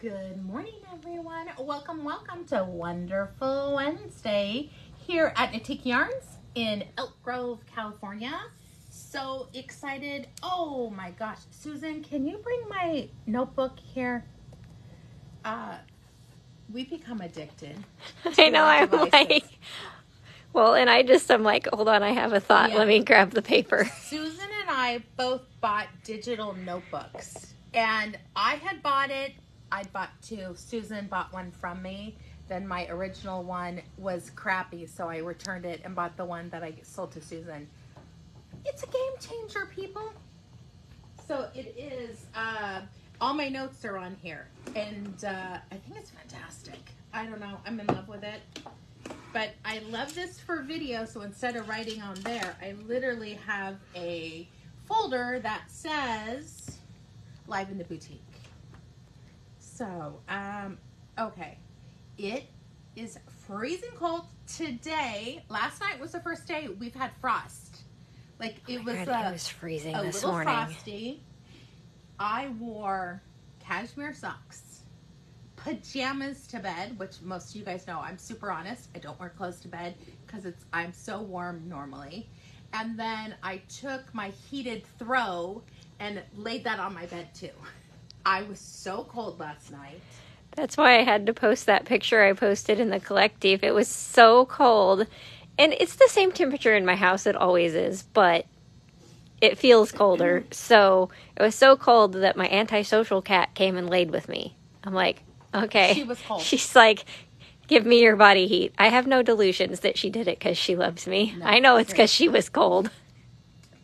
Good morning, everyone. Welcome, welcome to Wonderful Wednesday here at Knitique Yarns in Elk Grove, California. So excited. Oh my gosh. Susan, can you bring my notebook here? Uh, we become addicted. I know. I'm devices. like, well, and I just, I'm like, hold on, I have a thought. Yeah. Let me grab the paper. Susan and I both bought digital notebooks. And I had bought it. I bought two. Susan bought one from me. Then my original one was crappy, so I returned it and bought the one that I sold to Susan. It's a game changer, people. So it is. Uh, all my notes are on here, and uh, I think it's fantastic. I don't know. I'm in love with it. But I love this for video, so instead of writing on there, I literally have a folder that says Live in the Boutique. So, um, okay. It is freezing cold today. Last night was the first day we've had frost. Like it was, God, uh, it was freezing a this little morning. frosty. I wore cashmere socks, pajamas to bed, which most of you guys know I'm super honest. I don't wear clothes to bed because it's I'm so warm normally. And then I took my heated throw and laid that on my bed too. I was so cold last night. That's why I had to post that picture I posted in the collective. It was so cold. And it's the same temperature in my house, it always is, but it feels colder. Mm-hmm. So it was so cold that my antisocial cat came and laid with me. I'm like, okay. She was cold. She's like, give me your body heat. I have no delusions that she did it because she loves me. No, I know it's because she was cold.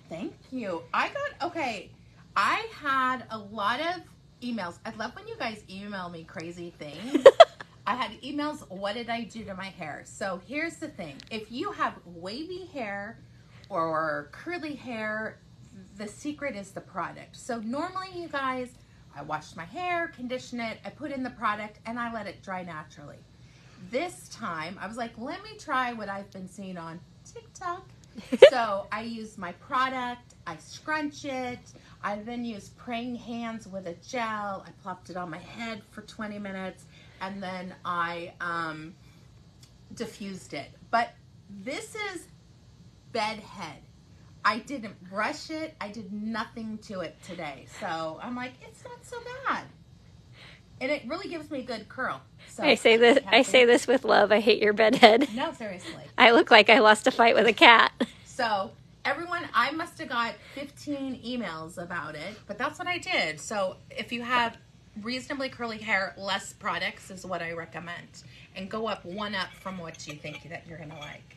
Thank you. I got okay. I had a lot of emails. I love when you guys email me crazy things. I had emails. What did I do to my hair? So here's the thing: if you have wavy hair or curly hair, the secret is the product. So normally, you guys, I wash my hair, condition it, I put in the product, and I let it dry naturally. This time, I was like, let me try what I've been seeing on TikTok. so I use my product, I scrunch it, I then used praying hands with a gel. I plopped it on my head for 20 minutes, and then I um, diffused it. But this is bed head. I didn't brush it. I did nothing to it today. So I'm like, it's not so bad. And it really gives me a good curl. So I say this I say this with love. I hate your bedhead. No, seriously. I look like I lost a fight with a cat. So everyone, I must have got 15 emails about it, but that's what I did. So if you have reasonably curly hair, less products is what I recommend, and go up one up from what you think that you're gonna like.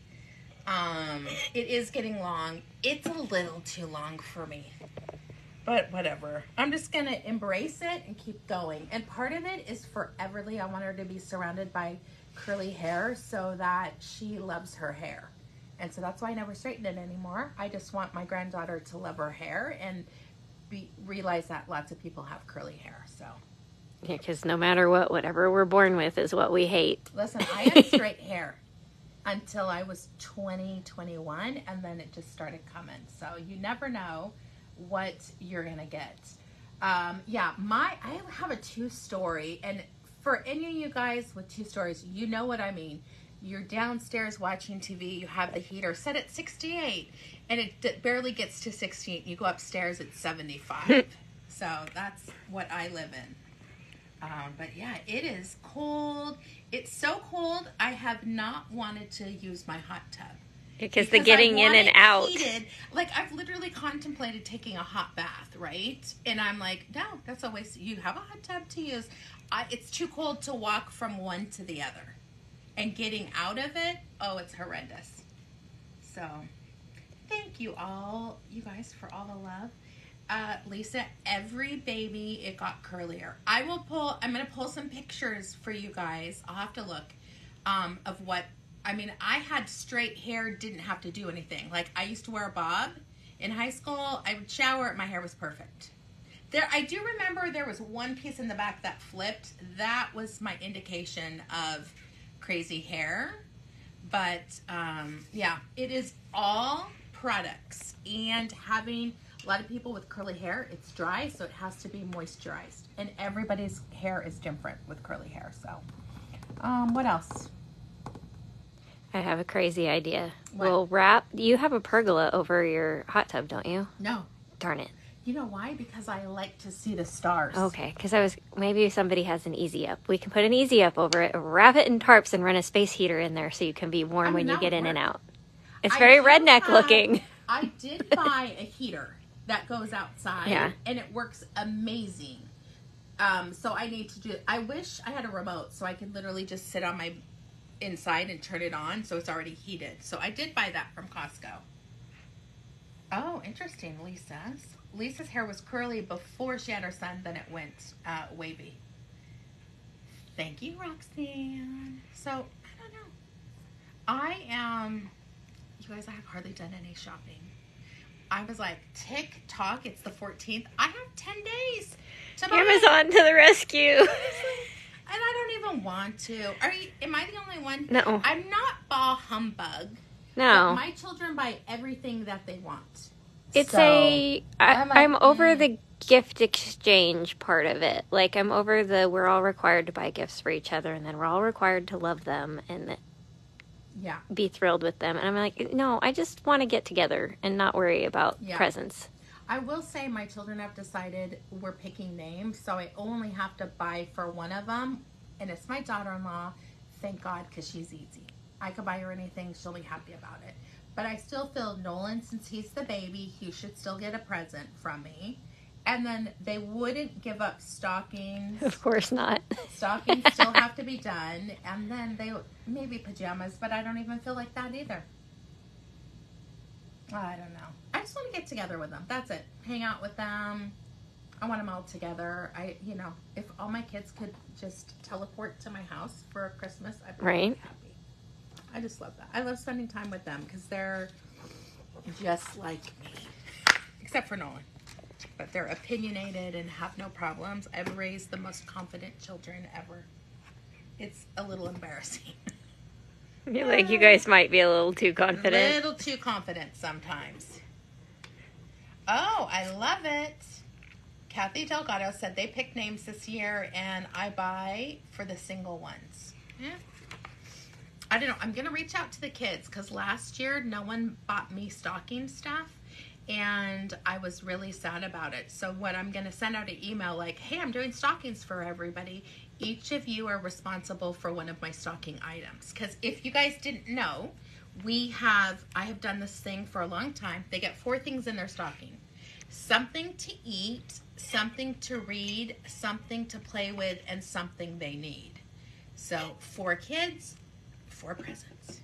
Um, it is getting long. It's a little too long for me, but whatever. I'm just gonna embrace it and keep going. And part of it is for Everly. I want her to be surrounded by curly hair so that she loves her hair. And so that's why I never straighten it anymore. I just want my granddaughter to love her hair and be, realize that lots of people have curly hair. So Yeah, because no matter what, whatever we're born with is what we hate. listen, I had straight hair until I was 20, 21, and then it just started coming. So you never know what you're gonna get. Um, yeah, my I have a two story, and for any of you guys with two stories, you know what I mean. You're downstairs watching TV, you have the heater set at 68, and it barely gets to 68. You go upstairs, it's 75. so that's what I live in. Um, but yeah, it is cold. It's so cold. I have not wanted to use my hot tub Because the getting in and out. heated. Like I've literally contemplated taking a hot bath, right? And I'm like, no, that's a waste. You have a hot tub to use. I, it's too cold to walk from one to the other, and getting out of it, oh, it's horrendous. So, thank you all, you guys, for all the love. Uh, Lisa, every baby it got curlier. I will pull. I'm gonna pull some pictures for you guys. I'll have to look um, of what. I mean, I had straight hair, didn't have to do anything. Like I used to wear a bob in high school. I would shower, my hair was perfect. There, I do remember there was one piece in the back that flipped. That was my indication of crazy hair. But um, yeah, it is all products and having a lot of people with curly hair, it's dry, so it has to be moisturized. and everybody's hair is different with curly hair. So, um, what else? I have a crazy idea. What? We'll wrap. You have a pergola over your hot tub, don't you? No, Darn it. You know why? Because I like to see the stars. Okay, because I was maybe somebody has an easy up. We can put an easy up over it, wrap it in tarps, and run a space heater in there so you can be warm I mean, when you get would in and out. It's I very redneck have- looking. I did buy a heater that goes outside, Yeah. and it works amazing. Um, so I need to do. I wish I had a remote so I could literally just sit on my inside and turn it on, so it's already heated. So I did buy that from Costco. Oh, interesting, Lisa's. Lisa's hair was curly before she had her son, then it went uh, wavy. Thank you, Roxanne. So I don't know. I am. You guys, I have hardly done any shopping. I was like, TikTok, it's the 14th. I have 10 days to. Amazon to the rescue. And I don't even want to. Are you, am I the only one? No. I'm not bah humbug. No. my children buy everything that they want. It's So, a. I, I'm like, I'm over the gift exchange part of it. Like I'm over the we're all required to buy gifts for each other, and then we're all required to love them and Yeah. be thrilled with them. And I'm like, no, I just want to get together and not worry about Yeah. presents. I will say my children have decided we're picking names, so I only have to buy for one of them, and it's my daughter-in-law. Thank God, because she's easy. I could buy her anything; she'll be happy about it. But I still feel Nolan, since he's the baby, he should still get a present from me. And then they wouldn't give up stockings. Of course not. Stockings still have to be done, and then they maybe pajamas, but I don't even feel like that either. I don't know. I just want to get together with them. That's it. Hang out with them. I want them all together. I, you know, if all my kids could just teleport to my house for Christmas, I'd be Right. happy. I just love that. I love spending time with them because they're just like me, except for Nolan. But they're opinionated and have no problems. I've raised the most confident children ever. It's a little embarrassing. I feel like you guys might be a little too confident. A little too confident sometimes. Oh, I love it. Kathy Delgado said they picked names this year and I buy for the single ones. Yeah. I don't know. I'm going to reach out to the kids because last year no one bought me stocking stuff and I was really sad about it. So, what I'm going to send out an email like, hey, I'm doing stockings for everybody. Each of you are responsible for one of my stocking items. Because if you guys didn't know, we have, I have done this thing for a long time. They get four things in their stocking something to eat, something to read, something to play with, and something they need. So, four kids, four presents.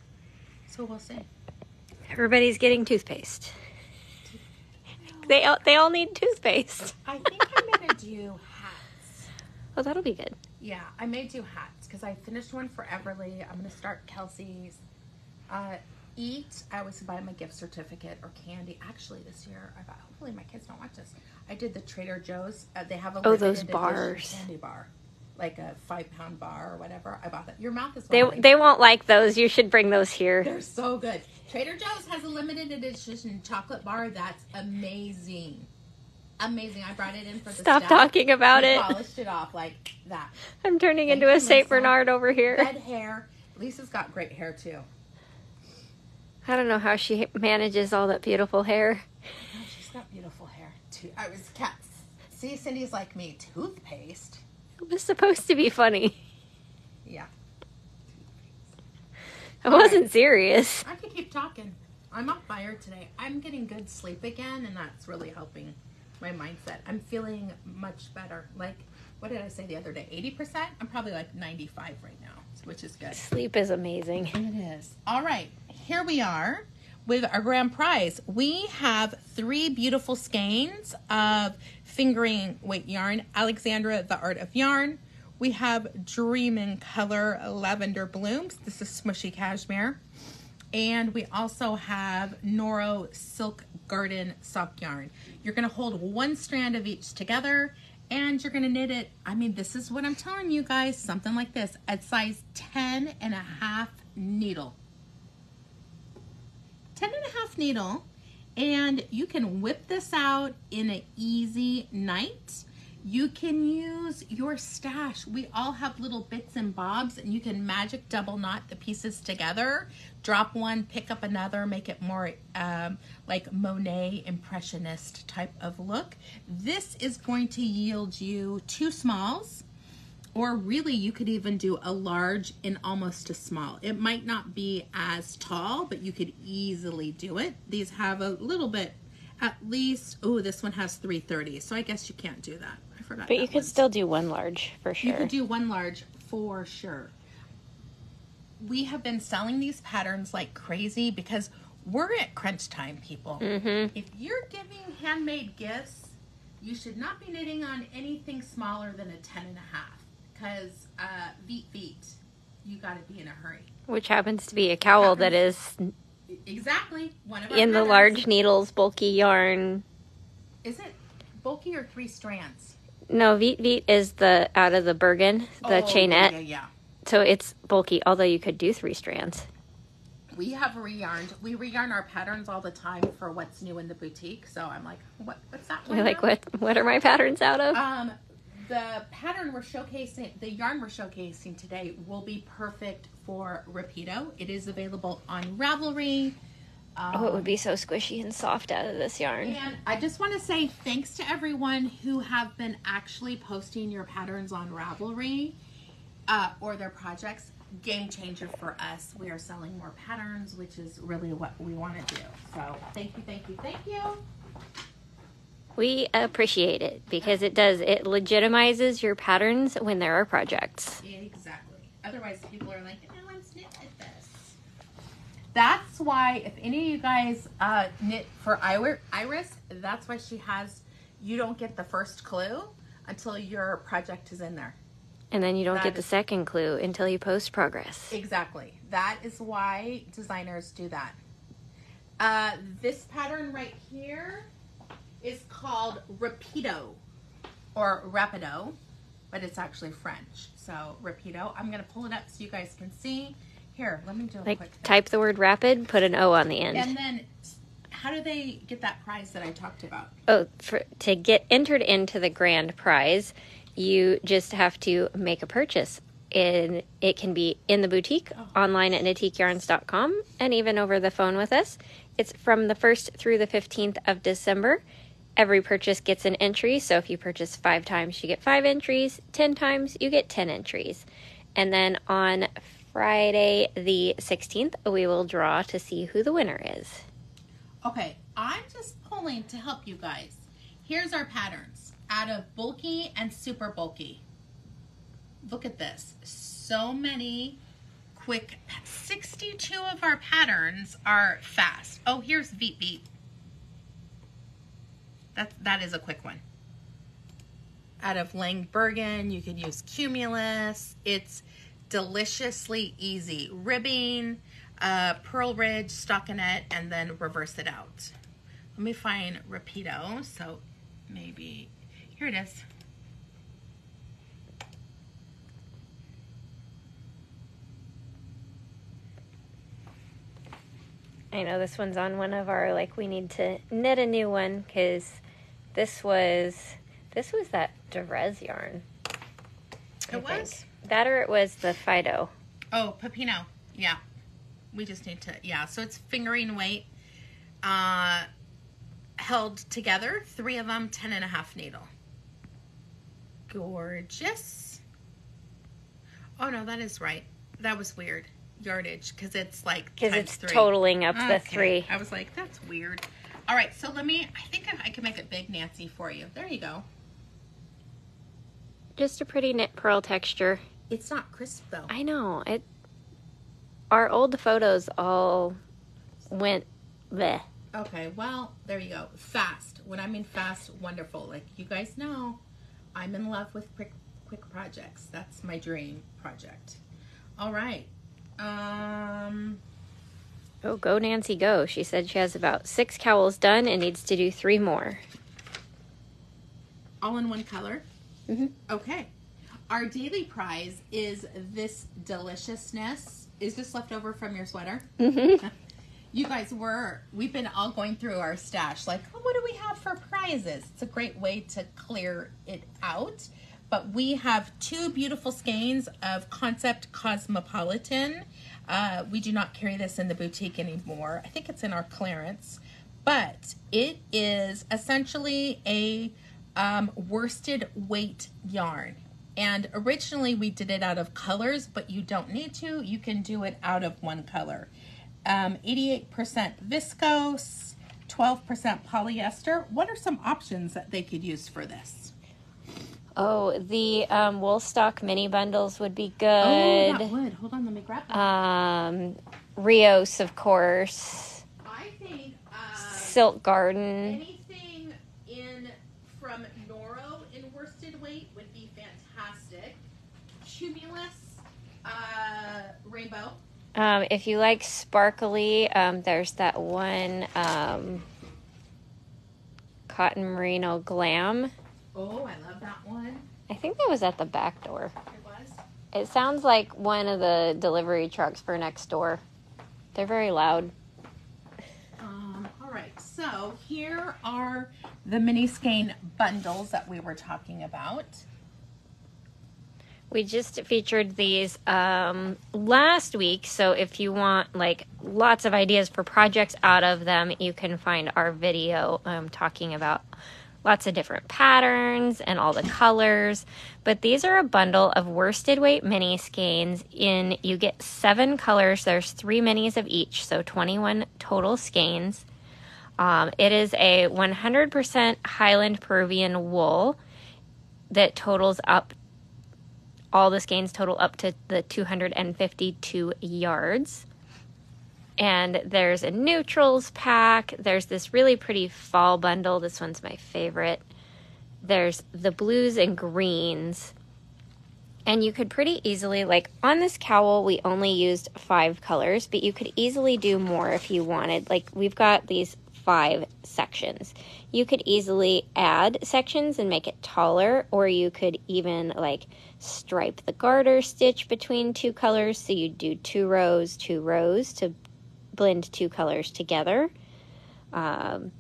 So, we'll see. Everybody's getting toothpaste. They all, they all need toothpaste. I think I'm to do hats. Oh, that'll be good. Yeah, I may do hats because I finished one for Everly. I'm going to start Kelsey's. Uh, eat. I always buy my gift certificate or candy. Actually, this year, I bought, hopefully my kids don't watch this. I did the Trader Joe's. Uh, they have a Oh, those bars. candy bar, like a five pound bar or whatever. I bought that. Your mouth is They watering. they won't like those. You should bring those here. They're so good. Trader Joe's has a limited edition chocolate bar that's amazing. Amazing. I brought it in for the Stop staff. talking about We it. Polished it off like that. I'm turning Thank into a Saint Bernard over here. Red hair. Lisa's got great hair too. I don't know how she manages all that beautiful hair. Oh, she's got beautiful hair too. I was cats. See, Cindy's like me. Toothpaste. It was supposed to be funny. Yeah. I wasn't serious. I could keep talking. I'm on fire today. I'm getting good sleep again, and that's really helping my mindset. I'm feeling much better. Like, what did I say the other day? 80%? I'm probably like 95 right now, which is good. Sleep is amazing. It is. All right, here we are with our grand prize. We have three beautiful skeins of fingering weight yarn, Alexandra, the art of yarn. We have Dream in Color Lavender Blooms. This is Smooshy Cashmere. And we also have Noro Silk Garden Soft Yarn. You're to hold one strand of each together and you're to knit it. I mean, this is what I'm telling you guys, something like this, at size 10 and a half needle. 10 and a half needle and you can whip this out in an easy night You can use your stash. We all have little bits and bobs, and you can magic double knot the pieces together. Drop one, pick up another, make it more um, like Monet Impressionist type of look. This is going to yield you two smalls, or really, you could even do a large and almost a small. It might not be as tall, but you could easily do it. These have a little bit, at least, oh, this one has 330, so I guess you can't do that. I forgot. But you could one. still do one large for sure. You could do one large for sure. We have been selling these patterns like crazy because we're at crunch time, people. Mm-hmm. If you're giving handmade gifts, you should not be knitting on anything smaller than a 10 and a half because uh, feet feet, you got to be in a hurry. Which happens to be a cowl that is Exactly. One of our in the patterns. large needles, bulky yarn. Is it bulky or three strands? No, Veet Veet is the out of the Bergen, the Oh, chainette. Yeah, yeah. So it's bulky, although you could do three strands. We have reyarned. We reyarn our patterns all the time for what's new in the boutique. So I'm like, what? What's that? one You're like, now? what? What are my patterns out of? Um, the pattern we're showcasing, the yarn we're showcasing today, will be perfect for Rapido. It is available on Ravelry. Um, oh, it would be so squishy and soft out of this yarn. And I just want to say thanks to everyone who have been actually posting your patterns on Ravelry uh, or their projects. Game changer for us. We are selling more patterns, which is really what we want to do. So thank you, thank you, thank you. We appreciate it because it does. It legitimizes your patterns when there are projects. Exactly. Otherwise, people are like, no one's knit like this. That's why, if any of you guys uh, knit for Iris, that's why she has, you don't get the first clue until your project is in there. And then you don't That get the is- second clue until you post progress. Exactly. That is why designers do that. Uh, this pattern right here is called Rapido or Rapido, but it's actually French. So Rapido. I'm gonna pull it up so you guys can see. Here, let me do a Like quick. thing. type the word rapid, put an O on the end. And then, how do they get that prize that I talked about? Oh, for, to get entered into the grand prize, you just have to make a purchase. And it can be in the boutique, oh. online at knitiqueyarns.com, and even over the phone with us. It's from the 1st through the 15th of December. Every purchase gets an entry. So if you purchase five times, you get five entries. 10 times, you get 10 entries. And then on Friday, the 16th, we will draw to see who the winner is. Okay, I'm just pulling to help you guys. Here's our patterns out of bulky and super bulky. Look at this. So many quick 62 of our patterns are fast. Oh, here's Veet Beat. That that is a quick one. Out of Langbergen, you can use Cumulus. It's deliciously easy. Ribbing, uh, Purl Ridge, stockinette, and then reverse it out. Let me find Rapido. So maybe here it is. I know this one's on one of our like we need to knit a new one because this was this was that Derez yarn. I It think. was? that or it was the Fido. Oh, Pepino. Yeah. We just need to, yeah. So it's fingering weight, uh, held together, three of them, ten and a half needle. Gorgeous. Oh no, that is right. That was weird. Yardage, because it's like Because it's three. totaling up the three. I was like, that's weird. All right, so let me, I think I, can make it big, Nancy, for you. There you go. Just a pretty knit purl texture. It's not crisp though. I know it. Our old photos all went bleh. Okay, well, there you go. Fast. When I mean fast, wonderful. Like you guys know, I'm in love with quick quick projects. That's my dream project. All right. Um Oh, go Nancy, go! She said she has about six cowls done and needs to do three more. all in one color. Mhm. Okay. Our daily prize is this deliciousness. Is this left over from your sweater? Mm-hmm. You guys were we've been all going through our stash like, oh, what do we have for prizes? It's a great way to clear it out. But we have two beautiful skeins of Concept Cosmopolitan. Uh, we do not carry this in the boutique anymore. I think it's in our clearance. But it is essentially a um, worsted weight yarn. And originally we did it out of colors, but you don't need to. You can do it out of one color. Um, 88% viscose, 12% polyester. What are some options that they could use for this? Oh, the um, Woolstok mini bundles would be good. Oh, that would. Hold on, let me grab that. Um, Rios, of course. I think uh, Silk Garden. anything in from Noro in worsted weight would be fantastic. Cumulus uh, rainbow. Um, if you like sparkly, um, there's that one um, Cotton Merino Glam. Oh, I love that one. I think that was at the back door. It was. It sounds like one of the delivery trucks for next door. They're very loud. Um, all right, so here are the mini skein bundles that we were talking about. We just featured these um, last week, so if you want like lots of ideas for projects out of them, you can find our video um, talking about lots of different patterns and all the colors. But these are a bundle of worsted weight mini skeins. In you get seven colors. There's three minis of each, so 21 total skeins. Um, it is a 100% Highland Peruvian wool that totals up all the skeins total up to the 252 yards. And there's a neutrals pack. There's this really pretty fall bundle. This one's my favorite. There's the blues and greens. And you could pretty easily, like on this cowl, we only used five colors, but you could easily do more if you wanted. Like we've got these five sections. You could easily add sections and make it taller, or you could even like stripe the garter stitch between two colors. So you do two rows, two rows to blend two colors together. Um,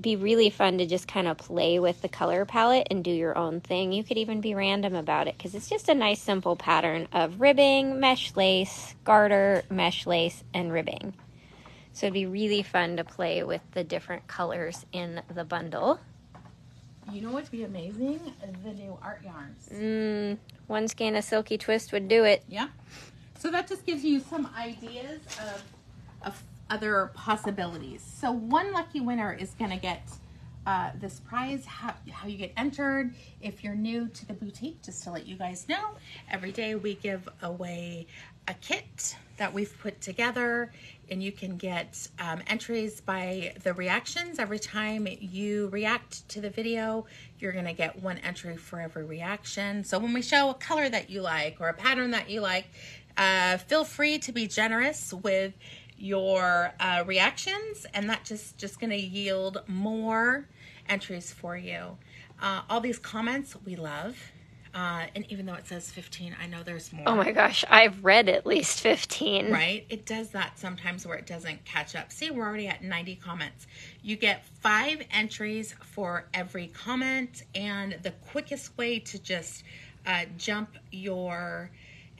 be really fun to just kind of play with the color palette and do your own thing. You could even be random about it because it's just a nice simple pattern of ribbing, mesh lace, garter, mesh lace, and ribbing. So it'd be really fun to play with the different colors in the bundle. You know what'd be amazing? The new art yarns. Mm, one skein of Silky Twist would do it. Yeah. So that just gives you some ideas of, of other possibilities. So one lucky winner is going to get uh, this prize, how, how you get entered. If you're new to the boutique, just to let you guys know, every day we give away a kit that we've put together and you can get um, entries by the reactions. Every time you react to the video, you're gonna get one entry for every reaction. So when we show a color that you like or a pattern that you like, uh, feel free to be generous with your uh, reactions and that just just going to yield more entries for you. Uh, all these comments we love uh, and even though it says 15 i know there's more. Oh my gosh, I've read at least 15. right? It does that sometimes where it doesn't catch up. See we're already at 90 comments. You get five entries for every comment and the quickest way to just uh, jump your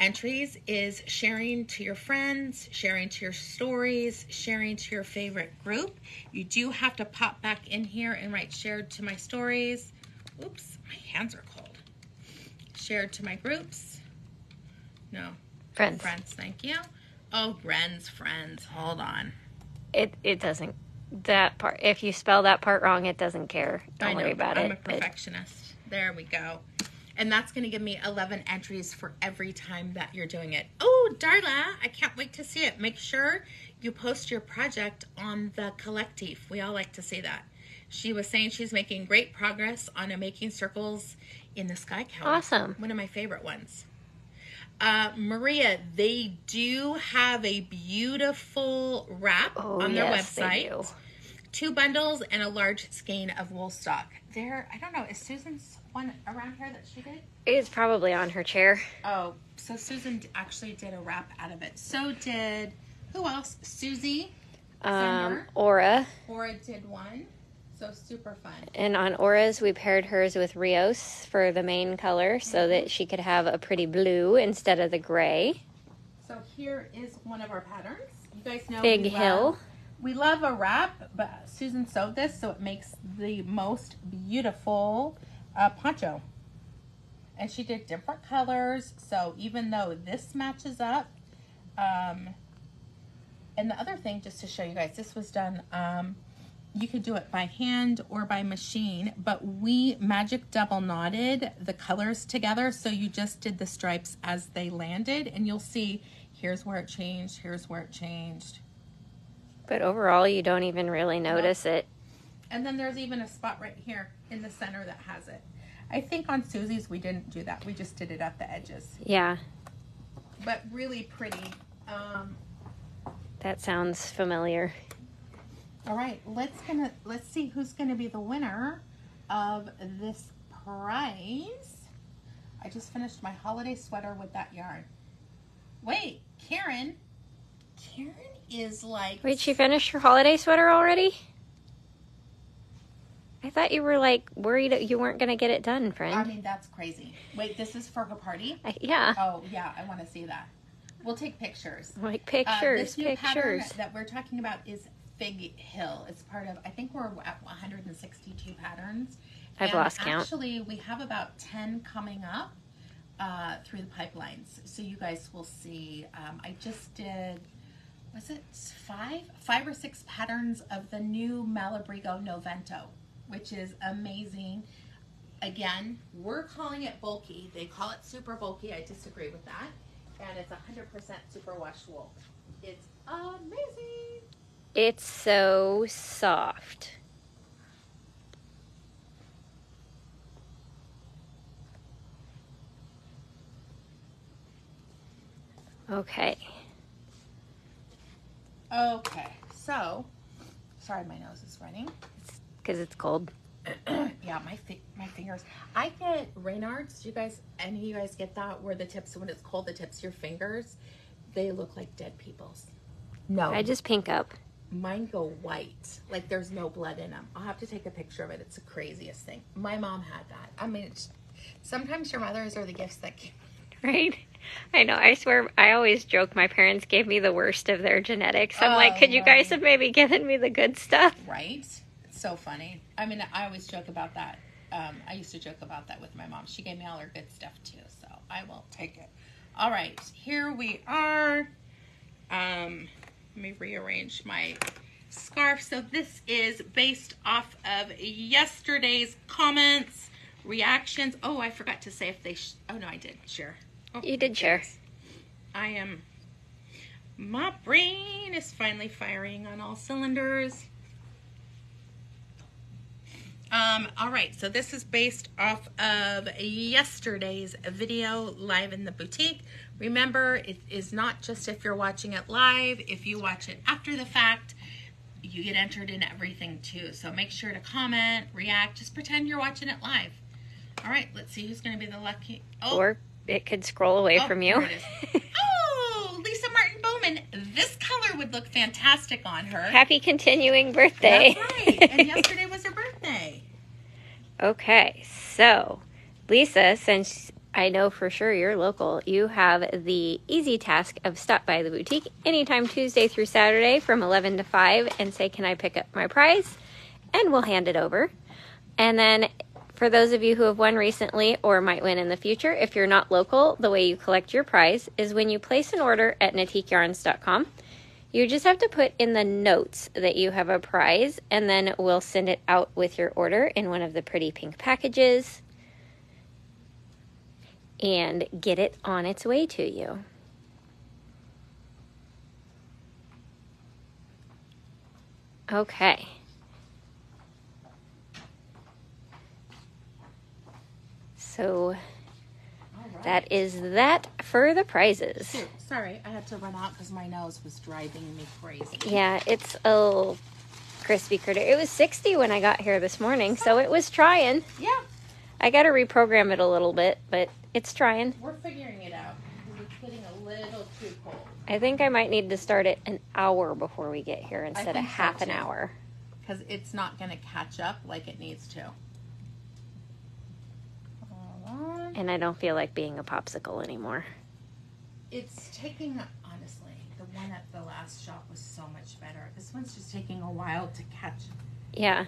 entries is sharing to your friends, sharing to your stories, sharing to your favorite group. You do have to pop back in here and write shared to my stories. Oops, my hands are cold. Shared to my groups. No, Friends. friends, thank you. Oh, friends, friends. Hold on. It it doesn't that part if you spell that part wrong, it doesn't care. I Don't know, worry about it. I'm it. a It- perfectionist. There we go. And that's going to give me 11 entries for every time that you're doing it. Oh, Darla, I can't wait to see it. Make sure you post your project on the collective. We all like to see that. She was saying she's making great progress on a making circles in the sky cow. Awesome. One of my favorite ones. Uh, Maria, they do have a beautiful wrap Oh, on their yes, website two bundles and a large skein of Woolstok. There, I don't know, is Susan's one around here that she did? It's probably on her chair. Oh, so Susan actually did a wrap out of it. So did who else? Susie Um, Aura. Aura. Did one. So super fun. And on Aura's, we paired hers with Rios for the main color so that she could have a pretty blue instead of the gray. So here is one of our patterns. You guys know Big we Hill. Love, we love a wrap, but Susan sewed this so it makes the most beautiful uh, poncho. And she did different colors, so even though this matches up, um, and the other thing, just to show you guys, this was done. Um, you could do it by hand or by machine, but we magic double knotted the colors together. So you just did the stripes as they landed and you'll see here's where it changed, here's where it changed. But overall, you don't even really notice it. And then there's even a spot right here in the center that has it. I think on Susie's we didn't do that. We just did it at the edges, Yeah, but really pretty. Um, that sounds familiar. All right, let's gonna let's see who's gonna be the winner of this prize. I just finished my holiday sweater with that yarn. Wait, Karen. Karen is like Wait, she finished your holiday sweater already? I thought you were like worried that you weren't going to get it done, friend. I mean that's crazy. Wait, this is for her party? I, yeah, Oh yeah, I want to see that. We'll take pictures. like Uh, pictures, this new pattern that we're talking about is Fig Hill. It's part of, I think we're at 162 patterns. I've And lost count. Actually, we have about 10 coming up uh, through the pipelines. So you guys will see. Um, I just did, was it five? Five or six patterns of the new Malabrigo Noventa, which is amazing. Again, we're calling it bulky. They call it super bulky. I disagree with that. And it's 100% superwash wool. It's amazing. It's so soft. Okay. Okay, so, sorry, my nose is running. Because it's cold. yeah, my fi- my fingers. I get Raynards. Do you guys, any of you guys get that? Where the tips, when it's cold, the tips of your fingers, they look like dead people's. No, I just pink up. mine go white, like there's no blood in them. I'll have to take a picture of it. It's the craziest thing. My mom had that. I mean, it's, sometimes your mothers are the gifts that. Keep, Right? I know. I swear, I always joke my parents gave me the worst of their genetics. I'm like, Oh, could you oh, guys have maybe given me the good stuff? right? So funny. I mean, I always joke about that. Um, I used to joke about that with my mom. She gave me all her good stuff too, so I will take it. All right, here we are. Um, let me rearrange my scarf. So this is based off of yesterday's comments, reactions. Oh, I forgot to say if they. Sh- oh no, I did share. Oh, You did share. I am. My brain is finally firing on all cylinders. Um, all right, so this is based off of yesterday's video live in the boutique. Remember, it is not just if you're watching it live, if you watch it after the fact, you get entered in everything too. So make sure to comment, react, just pretend you're watching it live. All right, let's see who's going to be the lucky. Oh, Or it could scroll away Oh, from you. oh, Lisa Martin Bowman. This color would look fantastic on her. Happy continuing birthday. That's right. And yesterday birthday. Okay, so Lisa, since I know for sure you're local, you have the easy task of stop by the boutique anytime Tuesday through Saturday from 11 to 5 and say, Can I pick up my prize? And we'll hand it over. And then for those of you who have won recently or might win in the future, if you're not local, the way you collect your prize is when you place an order at knitiqueyarns.com. You just have to put in the notes that you have a prize, and then we'll send it out with your order in one of the pretty pink packages and get it on its way to you. Okay. So that is that for the prizes. Sorry, I had to run out because my nose was driving me crazy. Yeah, it's a little crispy critter. It was 60 when I got here this morning, so it was trying. Yeah, I got to reprogram it a little bit, but it's trying. we're figuring it out it's getting a little too cold. I think I might need to start it an hour before we get here instead of think so, half an hour. because it's not going to catch up like it needs to. And I don't feel like being a popsicle anymore. It's taking, honestly, the one at the last shop was so much better. This one's just taking a while to catch. Yeah.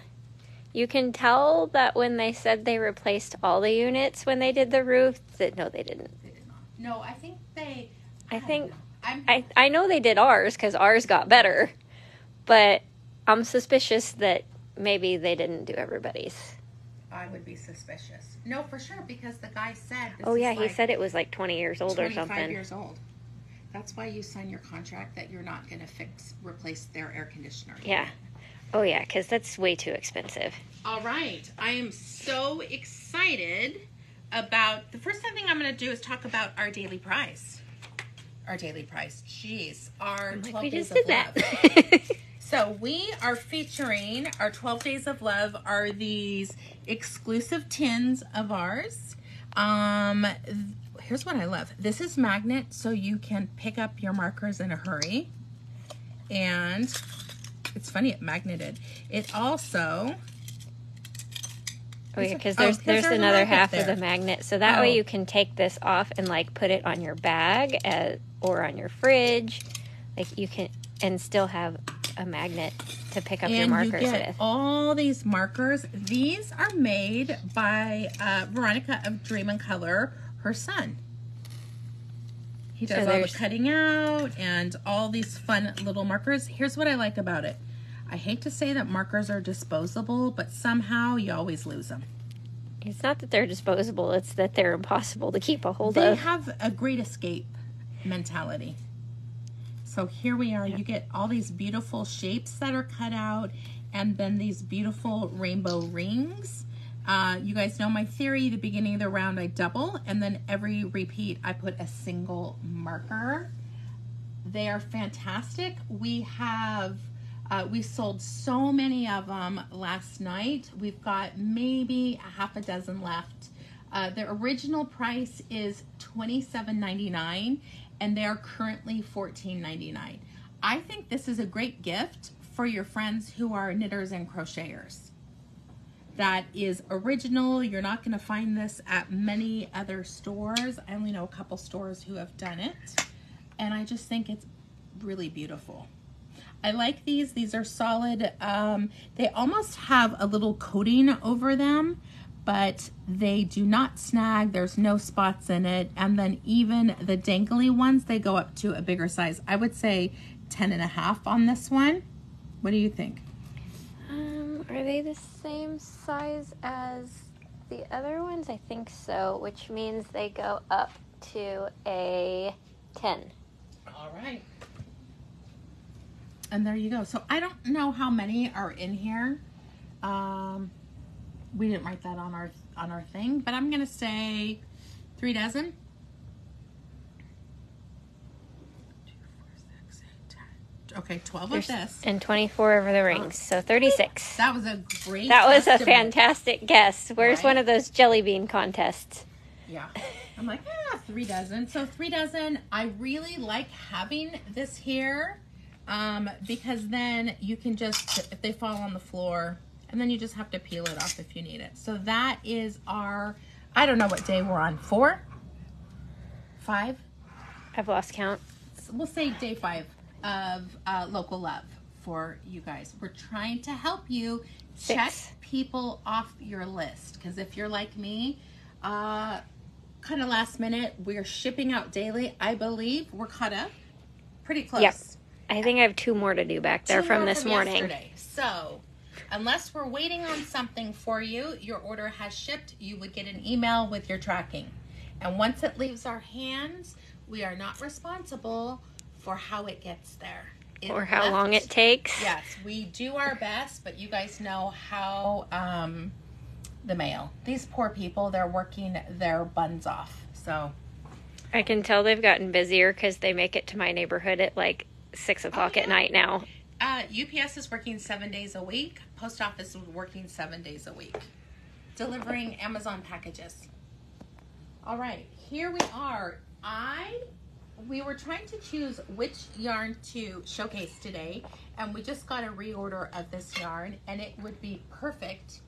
You can tell that when they said they replaced all the units when they did the roof, that no, they didn't. They did not. No, I think they. I don't think-. I, I know they did ours because ours got better, but I'm suspicious that maybe they didn't do everybody's. I would be suspicious. No, for sure, because the guy said. Oh, yeah, he like said it was like 20 years old or 25 something. years old. That's why you sign your contract that you're not going to fix, replace their air conditioner. Yeah. Oh, yeah, because that's way too expensive. All right. I am so excited about the first thing I'm going to do is talk about our daily price. Our daily price. Jeez. Our like, 12 we days just of did that. So we are featuring our 12 days of love are these exclusive tins of ours. Um here's what I love. This is magnet so you can pick up your markers in a hurry. And it's funny it magneted. It also Oh yeah, because Oh, there's there's another half there. of the magnet, so that Oh. way you can take this off and like put it on your bag as, or on your fridge, like you can and still have a magnet to pick up your and you markers get with. all these markers. These are made by uh, Veronica of Dream in Color, her son. He So does all the cutting out and all these fun little markers. Here's what I like about it. I hate to say that markers are disposable, but somehow you always lose them. It's not that they're disposable; it's that they're impossible to keep a hold They of. They have a great escape mentality. So here we are. You get all these beautiful shapes that are cut out, and then these beautiful rainbow rings. Uh, you guys know my theory. The beginning of the round, I double, and then every repeat, I put a single marker. They are fantastic. We have uh, we sold so many of them last night. We've got maybe a half a dozen left. Uh, the original price is twenty seven ninety nine, and they are currently fourteen ninety nine. I think this is a great gift for your friends who are knitters and crocheters. That is original. You're not going to find this at many other stores. I only know a couple stores who have done it, and I just think it's really beautiful. I like these. These are solid. Um, they almost have a little coating over them, but they do not snag. There's no spots in it. And then even the dangly ones, they go up to a bigger size. I would say 10 and a half on this one. What do you think? Um, are they the same size as the other ones? I think so, which means they go up to a 10. All right. And there you go. So I don't know how many are in here. Um, we didn't write that on our on our thing, but I'm gonna say three dozen. Two, four, six, eight, ten. Okay, twelve There's- of this. And 24 over the rings, so 36. That was a great. That was a fantastic guess. Where's Right? one of those jelly bean contests? Yeah. I'm like, ah, three dozen. So three dozen. I really like having this here um, because then you can just, if they fall on the floor, and then you just have to peel it off if you need it. So that is our, I don't know what day we're on. Four? Five? I've lost count. We'll say day five of uh, local love for you guys. We're trying to help you check people off your list because if you're like me, uh, kind of last minute, we're shipping out daily. I believe we're caught up pretty close. Yep. I think I have two more to do back there Two from this morning. yesterday. So, unless we're waiting on something for you, your order has shipped. You would get an email with your tracking, and once it leaves our hands, we are not responsible for how it gets there It Or how left- long it takes. Yes, we do our best, but you guys know how um, the mail. These poor people, they're working their buns off. So I can tell they've gotten busier because they make it to my neighborhood at like six o'clock at yeah. night now. Uh, UPS is working seven days a week. Post office is working seven days a week, delivering Amazon packages. All right, here we are. I we were trying to choose which yarn to showcase today, and we just got a reorder of this yarn, and it would be perfect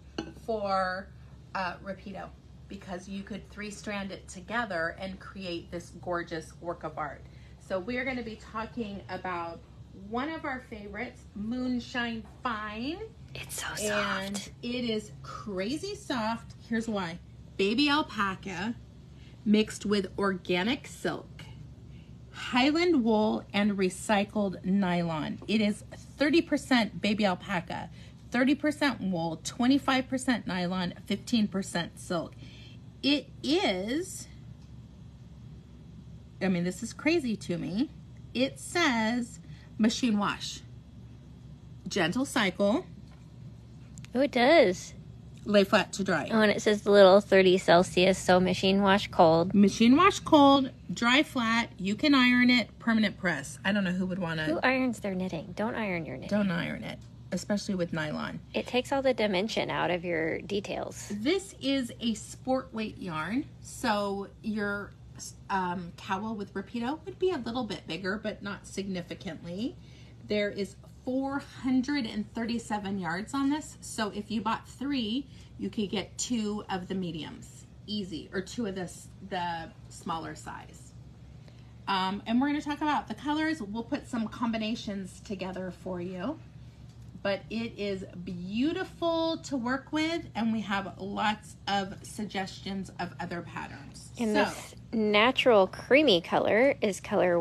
for uh, Rapido because you could three strand it together and create this gorgeous work of art. So we're going to be talking about one of our favorites, Moonshine Fine. It's so soft. And it is crazy soft. Here's why. Baby alpaca mixed with organic silk, Highland wool, and recycled nylon. It is 30% baby alpaca, 30% wool, 25% nylon, 15% silk. It is, I mean, this is crazy to me. It says machine wash, gentle cycle, oh, it does. lay flat to dry. Oh, and it says the little 30 Celsius, so machine wash cold. Machine wash cold, dry flat, you can iron it, permanent press. I don't know who would want to. Who irons their knitting? Don't iron your knitting. don't iron it, especially with nylon. It takes all the dimension out of your details. This is a sport weight yarn, so your um, cowl with Rapido would be a little bit bigger, but not significantly. There is 437 yards on this, so if you bought three, you could get two of the mediums, easy, or two of this the smaller size. Um, and we're going to talk about the colors. We'll put some combinations together for you but it is beautiful to work with and we have lots of suggestions of other patterns And so this natural creamy color is color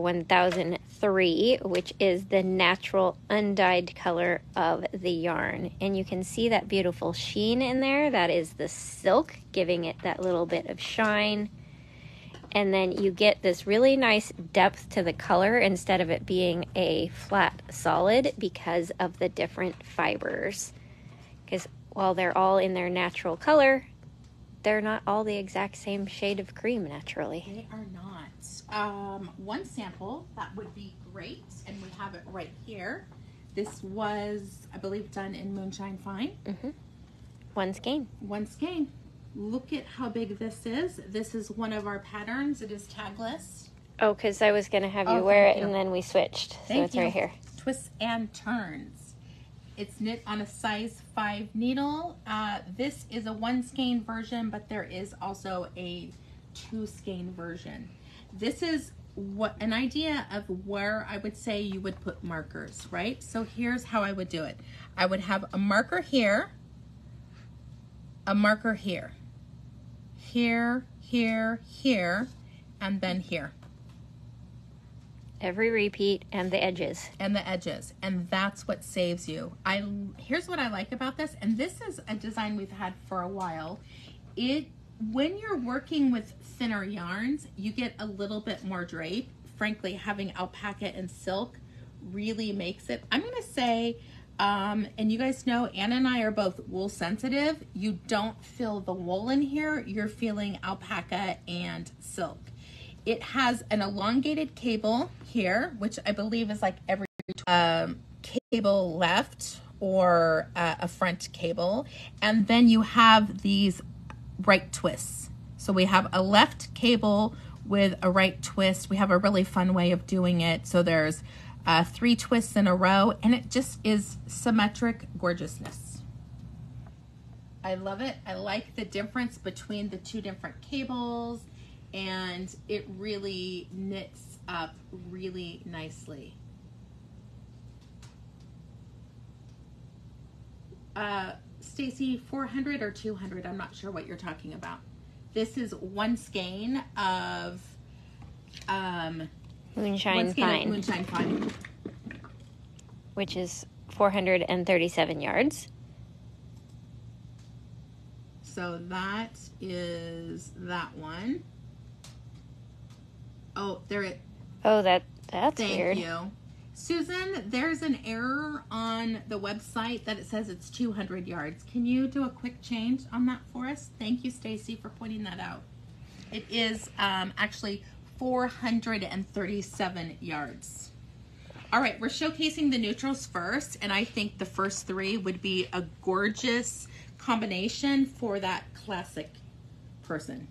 1003, which is the natural undyed color of the yarn. And you can see that beautiful sheen in there. That is the silk, giving it that little bit of shine. And then you get this really nice depth to the color instead of it being a flat solid because of the different fibers. Because while they're all in their natural color, they're not all the exact same shade of cream naturally. they are not um, one sample that would be great and we have it right here this was i believe done in moonshine fine One skein. one skein look at how big this is this is one of our patterns it is tagless Oh, because I was going to have you Oh, wear it you. and then we switched. so Thank it's you. right here. Twists and turns. It's knit on a size 5 needle. Uh, this is a one skein version, but there is also a two skein version. This is what an idea of where I would say you would put markers, right? So here's how I would do it. I would have a marker here, a marker here, here, here, here, and then here. Every repeat and the edges. and the edges and that's what saves you i here's what i like about this and this is a design we've had for a while it when you're working with thinner yarns you get a little bit more drape frankly having alpaca and silk really makes it i'm to say um, and you guys know Anna and I are both wool sensitive. You don't feel the wool in here. You're feeling alpaca and silk. It has an elongated cable here, which I believe is like every um, cable left or uh, a front cable. And then you have these right twists. So we have a left cable with a right twist. We have a really fun way of doing it. So there's uh, three twists in a row, and it just is symmetric gorgeousness. I love it. I like the difference between the two different cables, and it really knits up really nicely. Uh, Stacy, 400 or 200? I'm not sure what you're talking about. This is one skein of um, Moonshine one skein of Fine, moonshine fine. which is 437 yards. So that is that one. Oh, there it. Oh, that that's Thank weird. you. Susan, there's an error on the website that it says it's 200 yards. Can you do a quick change on that for us? Thank you, Stacy, for pointing that out. It is um, actually 437 yards. All right, we're showcasing the neutrals first, and I think the first three would be a gorgeous combination for that classic person.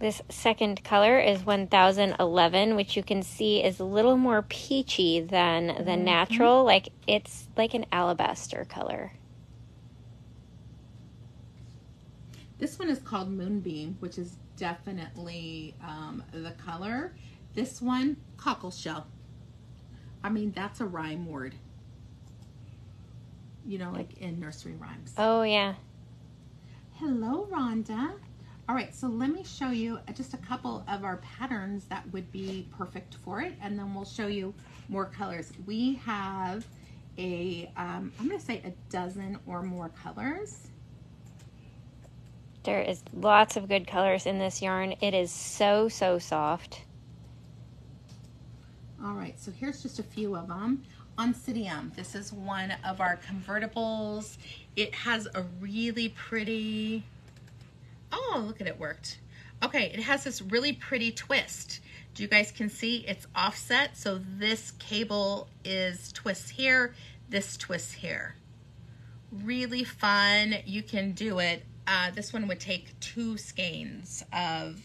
This second color is 1011, which you can see is a little more peachy than the Mm-hmm. natural. Like it's like an alabaster color. This one is called Moonbeam, which is definitely um, the color. This one, cockle shell. I mean, that's a rhyme word. You know, like in nursery rhymes. Oh, yeah. Hello, Rhonda. All right, so let me show you just a couple of our patterns that would be perfect for it, and then we'll show you more colors. We have a, um, I'm going to say a dozen or more colors. There is lots of good colors in this yarn. It is so, so soft. All right, so here's just a few of them. Oncidium, this is one of our convertibles. It has a really pretty, oh, look at it worked. Okay, it has this really pretty twist. Do you guys can see it's offset? So this cable is twist here, this twist here. Really fun. You can do it. Uh, this one would take two skeins of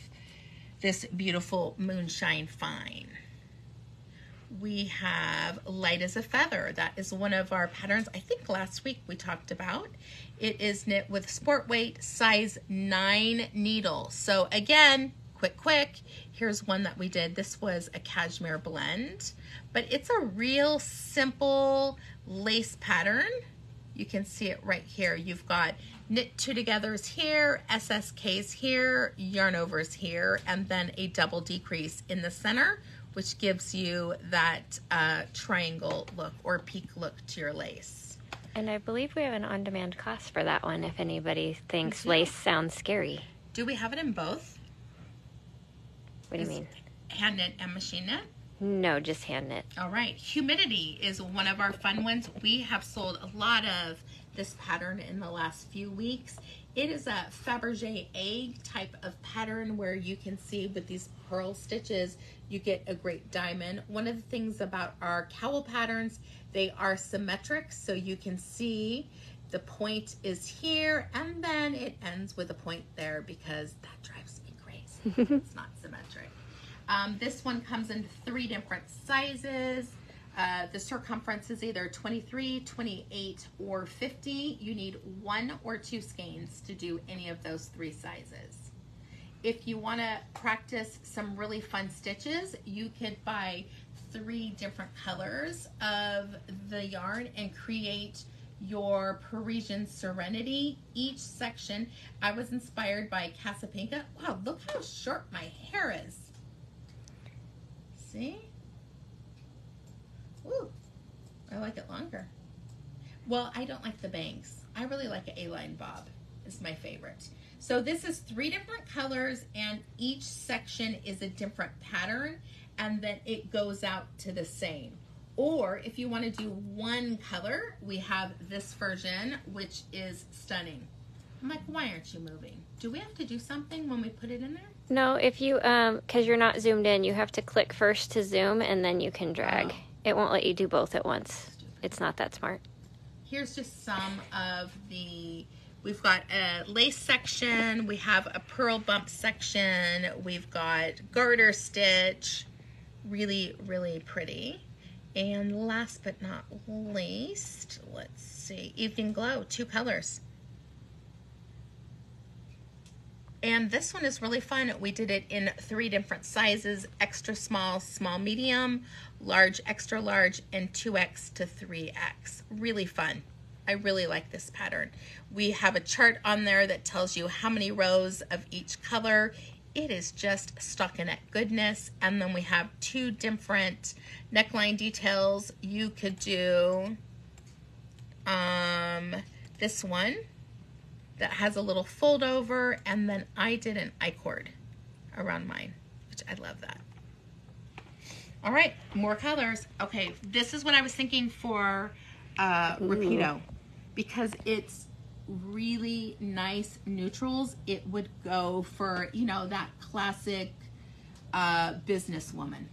this beautiful moonshine fine we have light as a feather that is one of our patterns i think last week we talked about it is knit with sport weight size 9 needle. So again quick quick here's one that we did. This was a cashmere blend but it's a real simple lace pattern. You can see it right here. You've got knit two togethers here ssks here yarn overs here and then a double decrease in the center which gives you that uh, triangle look or peak look to your lace. And I believe we have an on demand class for that one if anybody thinks lace sounds scary. Do we have it in both? What do you Is- mean? Hand knit and machine knit? No, just hand knit. All right. Humidity is one of our fun ones. We have sold a lot of this pattern in the last few weeks. It is a Fabergé egg type of pattern where you can see with these purl stitches, you get a great diamond. One of the things about our cowl patterns, they are symmetric, so you can see the point is here and then it ends with a point there because that drives me crazy. it's not symmetric. Um, this one comes in three different sizes. Uh, the circumference is either 23, 28, or 50. You need one or two skeins to do any of those three sizes. If you want to practice some really fun stitches, you could buy three different colors of the yarn and create your Parisian Serenity. Each section, I was inspired by Casapinka. Wow, look how short my hair is. See? Ooh, I like it longer. Well, I don't like the bangs. I really like an A-line bob. It's my favorite. So this is three different colors and each section is a different pattern and then it goes out to the same. Or if you want to do one color, we have this version, which is stunning. I'm like, why aren't you moving? Do we have to do something when we put it in there? No, if you um cuz you're not zoomed in, you have to click first to zoom and then you can drag. Oh. It won't let you do both at once. It's not that smart. Here's just some of the, we've got a lace section, we have a purl bump section, we've got garter stitch, really, really pretty. And last but not least, let's see, Evening Glow, two colors. And this one is really fun. We did it in three different sizes, extra small, small medium, large, extra large, and 2X to 3X. Really fun. I really like this pattern. We have a chart on there that tells you how many rows of each color. It is just stockinette goodness. And then we have two different neckline details. You could do um, this one that has a little fold over and then I did an I-cord around mine, which I love that. All right, more colors. Okay, this is what I was thinking for uh, Rapido because it's really nice neutrals. It would go for, you know, that classic uh, businesswoman.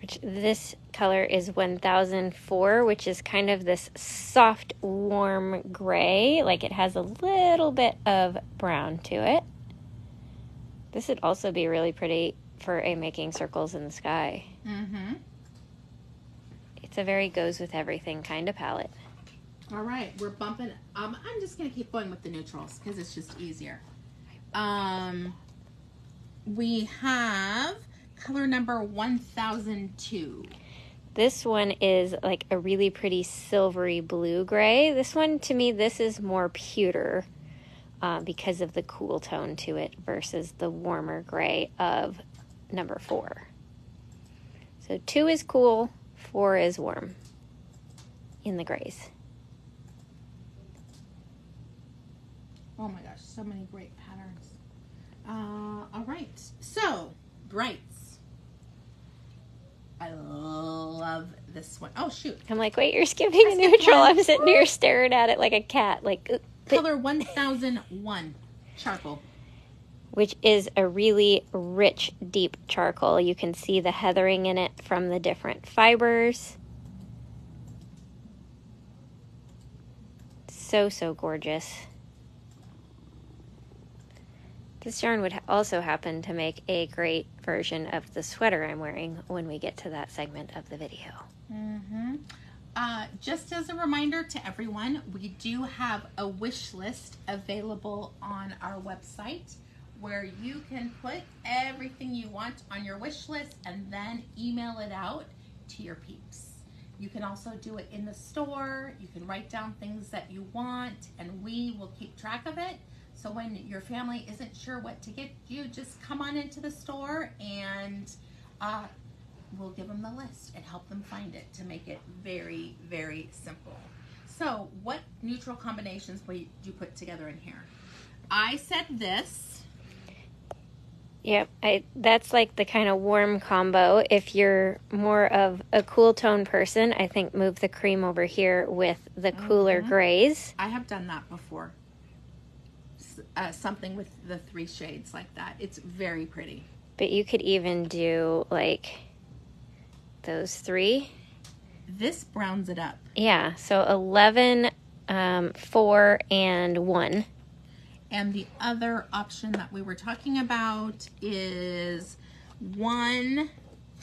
Which this color is 1004, which is kind of this soft, warm gray. Like it has a little bit of brown to it. This would also be really pretty for a making circles in the sky. Mm-hmm. It's a very goes with everything kind of palette. All right, we're bumping. Um, I'm just gonna keep going with the neutrals because it's just easier. Um, we have color number 1002. This one is like a really pretty silvery blue gray. This one, to me, this is more pewter uh, because of the cool tone to it versus the warmer gray of number four. So two is cool, four is warm in the grays. Oh my gosh, so many great patterns. Uh, all right, so brights. I love this one. Oh shoot, I'm like, wait, you're skipping I a neutral. one. I'm sitting here staring at it like a cat, like, uh, color 1001 charcoal. which is a really rich, deep charcoal. You can see the heathering in it from the different fibers. So, so gorgeous. This yarn would also happen to make a great version of the sweater I'm wearing when we get to that segment of the video. Mm-hmm. Uh, just as a reminder to everyone, we do have a wish list available on our website where you can put everything you want on your wish list and then email it out to your peeps. You can also do it in the store. You can write down things that you want, and we will keep track of it. So when your family isn't sure what to get you, just come on into the store and uh, we'll give them the list and help them find it to make it very, very simple. So, what neutral combinations will you, put together in here? I said this. Yep, I that's like the kind of warm combo. If you're more of a cool tone person, I think move the cream over here with the cooler Mhm. grays. I have done that before. Uh, something with the three shades like that. It's very pretty. But you could even do like those three. This browns it up. Yeah, so 11, um, 4, and 1. And the other option that we were talking about is one,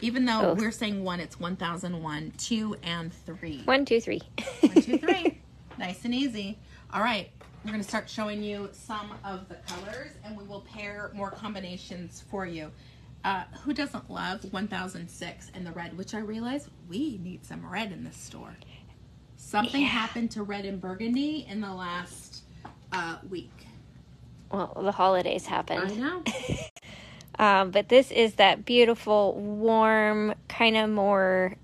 even though Both. we're saying one, it's 1001, two, and three. One, two, three. One, two, three. nice and easy. All right, we're going to start showing you some of the colors and we will pair more combinations for you. Uh, who doesn't love 1006 and the red, which I realize we need some red in this store. Something Yeah. happened to red and burgundy in the last uh, week. Well, the holidays happened. I know. Um, but this is that beautiful, warm, kind of more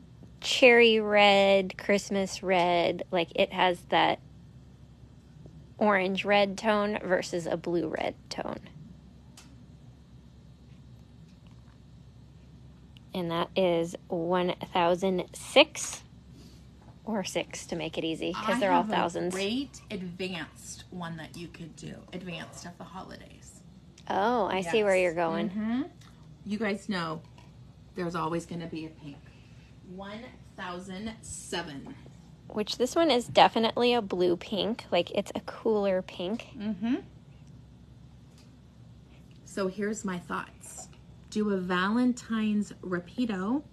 cherry red, Christmas red. Like it has that orange red tone versus a blue red tone. And that is 1006 or 6 to make it easy because they're all thousands. Great advanced one that you could do. Advanced of the holidays. Oh, I see where you're going. Mhm. You guys know there's always going to be a pink. 1007. Which this one is definitely a blue pink. Like it's a cooler pink. Mm-hmm. So here's my thoughts. Do a Valentine's Rapido.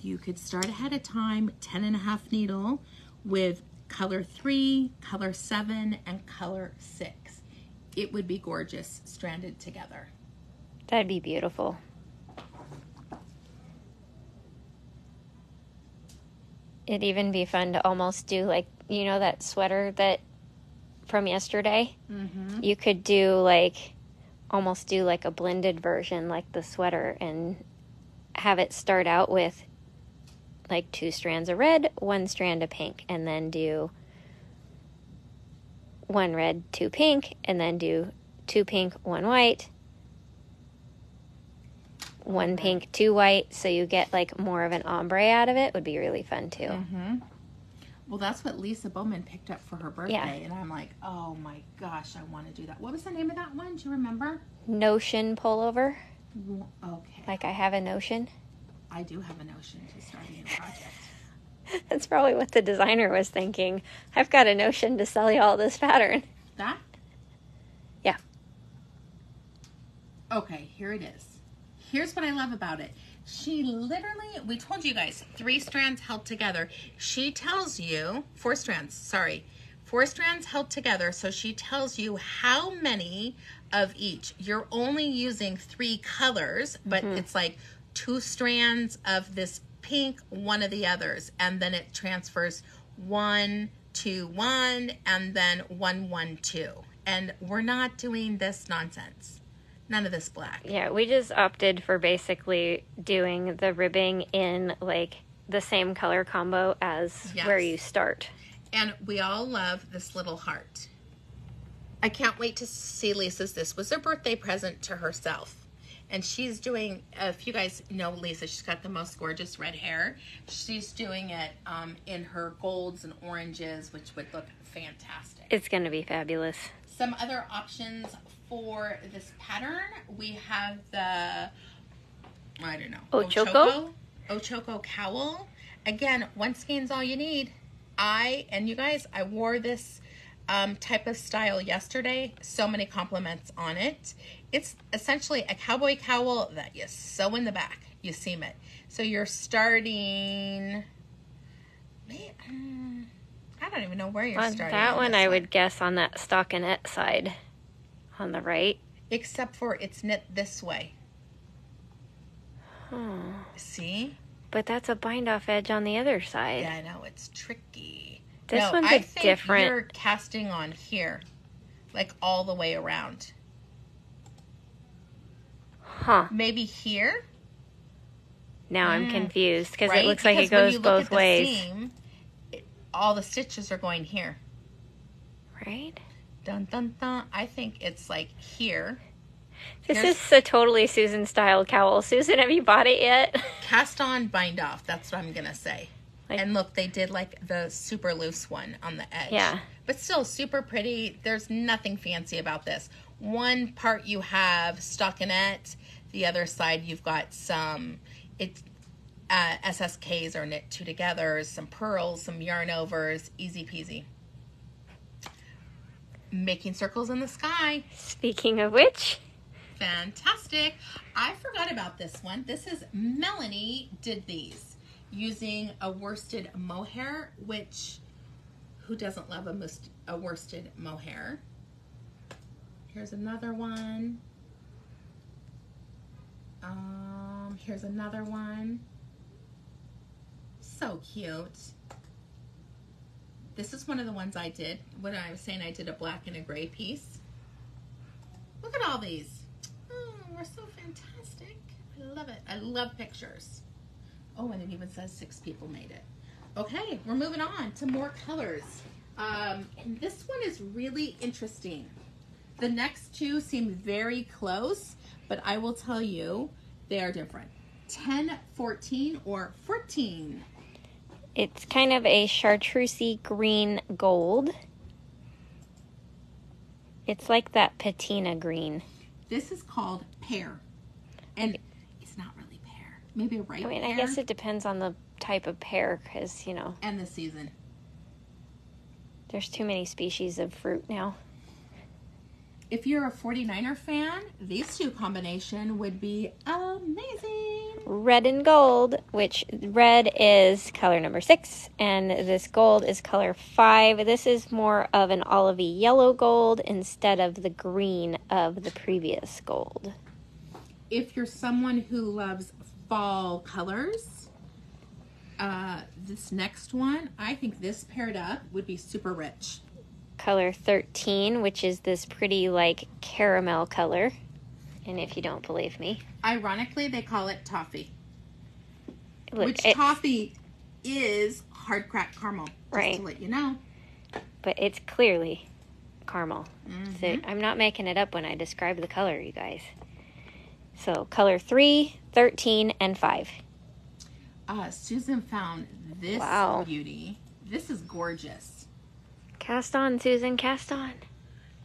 You could start ahead of time, 10 and a half needle with color three, color seven, and color six. It would be gorgeous stranded together. That'd be beautiful. It'd even be fun to almost do like you know that sweater that from yesterday. Mm-hmm. You could do like almost do like a blended version like the sweater and have it start out with like two strands of red, one strand of pink, and then do one red, two pink, and then do two pink, one white, one pink, two white, so you get like more of an ombre out of it. Would be really fun too. Mm-hmm. Well, that's what Lisa Bowman picked up for her birthday, Yeah. and I'm like, oh my gosh, I want to do that. What was the name of that one? Do you remember? Notion pullover, Okay, like I have a notion. I do have a notion to start a new project. That's probably what the designer was thinking. I've got a notion to sell you all this pattern. That? Yeah. Okay, here it is. Here's what I love about it. She literally, we told you guys, three strands held together. She tells you, four strands, sorry, four strands held together. So she tells you how many of each. You're only using three colors, but mm-hmm. it's like two strands of this pink, one of the others, and then it transfers one, two, one, and then one, one, two. And we're not doing this nonsense. None of this black. Yeah, we just opted for basically doing the ribbing in like the same color combo as Yes. where you start. And we all love this little heart. I can't wait to see Lisa's. This was a birthday present to herself. And she's doing, if you guys know Lisa, she's got the most gorgeous red hair. She's doing it um, in her golds and oranges, which would look fantastic. It's going to be fabulous. Some other options for this pattern, we have the, I don't know, Ochoko? Ochoko, Ochoko cowl. Again, one skein's all you need. I, and you guys, I wore this um, type of style yesterday. So many compliments on it. It's essentially a cowboy cowl that you sew in the back. You seam it. So you're starting, mm, I don't even know where you're On starting. that on one, I would guess on that stockinette side on the right. except for it's knit this way. Hmm. See? But that's a bind off edge on the other side. Yeah, I know it's tricky. This no, one's I a think different- You're casting on here, like all the way around. Huh. Maybe here, Now I'm Mm. confused because right? it looks like it Because goes both ways. seam, it, all the stitches are going here. Right? Dun dun dun. I think it's like here. This Here's- is a totally Susan style cowl. Susan, have you bought it yet? Cast on, bind off. That's what I'm gonna say. Like- and look, they did like the super loose one on the edge. Yeah. But still super pretty. There's nothing fancy about this. One part you have stockinette, the other side you've got some it uh, SSKs or knit two together, some purls, some yarn overs, easy peasy. Making circles in the sky. Speaking of which, Fantastic. I forgot about this one. This is Melanie did these using a worsted mohair, which who doesn't love a, a worsted mohair? Here's another one. Um, here's another one. So cute. This is one of the ones I did What I was saying I did a black and a gray piece. Look at all these. Oh, we're so fantastic. I love it. I love pictures. Oh, and it even says six people made it. Okay, we're moving on to more colors. Um, and this one is really interesting. The next two seem very close, but I will tell you they are different. 10, 14, or 14. It's kind of a chartreusey green gold. It's like that patina green. This is called pear. And it's not really pear. Maybe a ripe I mean, pear I guess it depends on the type of pear because, you know, and the season. there's too many species of fruit now. If you're a 49er fan, these two combination would be amazing. Red and gold, which red is color number six, and this gold is color five. This is more of an olivey yellow gold instead of the green of the previous gold. If you're someone who loves fall colors, uh, this next one, I think this paired up would be super rich. Color 13, which is this pretty like caramel color. And if you don't believe me, Ironically, they call it toffee, look, which it's- toffee is hard cracked caramel. Just Right. to let you know. but it's clearly caramel. Mhm. So I'm not making it up when I describe the color, you guys. So color 3, 13, and 5. Uh, Susan found this Wow. beauty. This is gorgeous. Cast on, Susan, cast on.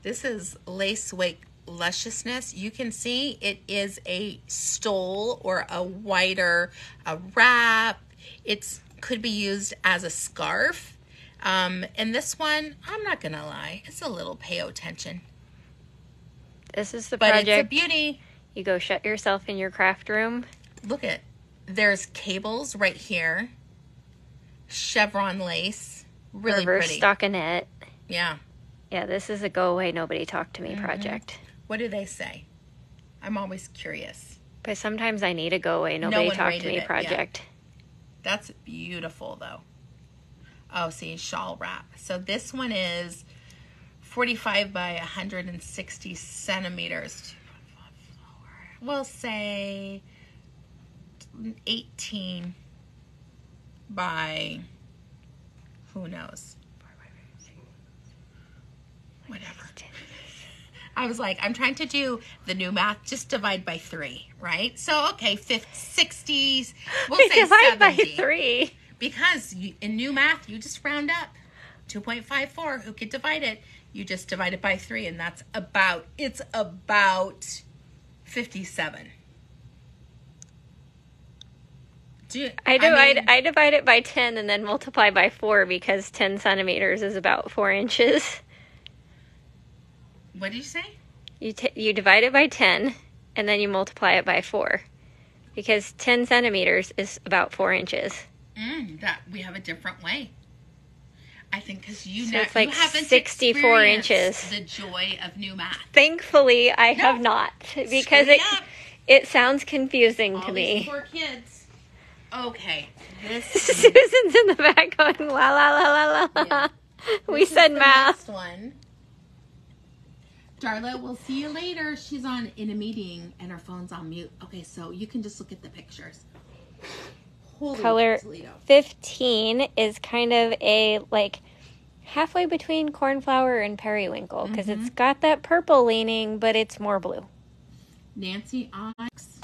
This is lace wake lusciousness. You can see it is a stole or a wider a wrap. It's could be used as a scarf. Um, and this one, I'm not gonna lie, it's a little pay attention. This is the but it's a beauty. You go shut yourself in your craft room. Look at there's cables right here. Chevron lace. Really reverse pretty. stockinette. Yeah. Yeah, this is a go away, nobody talk to me Mm-hmm. project. What do they say? I'm always curious. But sometimes I need a go away, nobody one talk to me it, yeah. project. That's beautiful though. Oh, see, shawl wrap. So this one is 45 by 160 centimeters. We'll say 18 by who knows. Whatever. I was like, I'm trying to do the new math. Just divide by three, right? So okay, 50, 60s. We'll We say divide by three. because you, in new math you just round up 2.54 who could divide it you just divide it by 3 and that's about it's about 57 do you, I divide mean, I divide it by ten and then multiply by four because ten centimeters is about four inches. What did you say You t- you divide it by ten and then you multiply it by four because ten centimeters is about four inches. mm, that we have a different way I think because you, So know, it's like you haven't 64 experienced inches. The joy of new math. Thankfully, I have not because Straight it up. it sounds confusing All to me. poor kids. Okay, this Susan's in the back going la la la la la. Yeah. We This is said math. Next one. Darla, we'll see you later. She's on in a meeting and her phone's on mute. Okay, so you can just look at the pictures. Holy Color Toledo. 15 is kind of a like halfway between cornflower and periwinkle because it's got that purple leaning, but it's more blue. Nancy Ox.